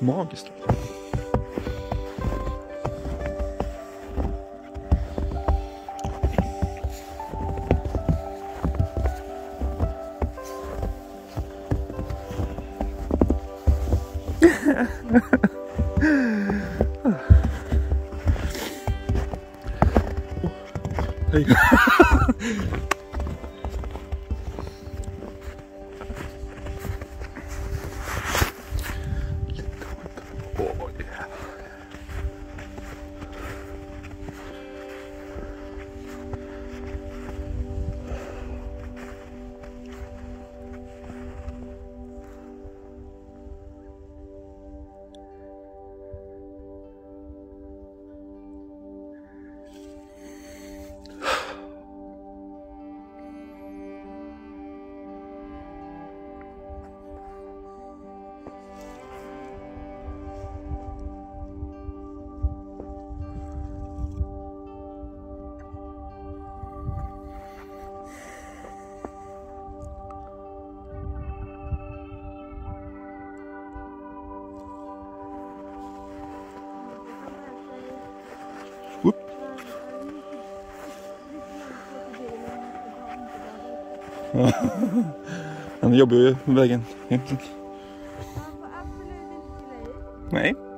Magiskt. Han jobbar ju vägen. Man får absolut inte fylla i. Nej.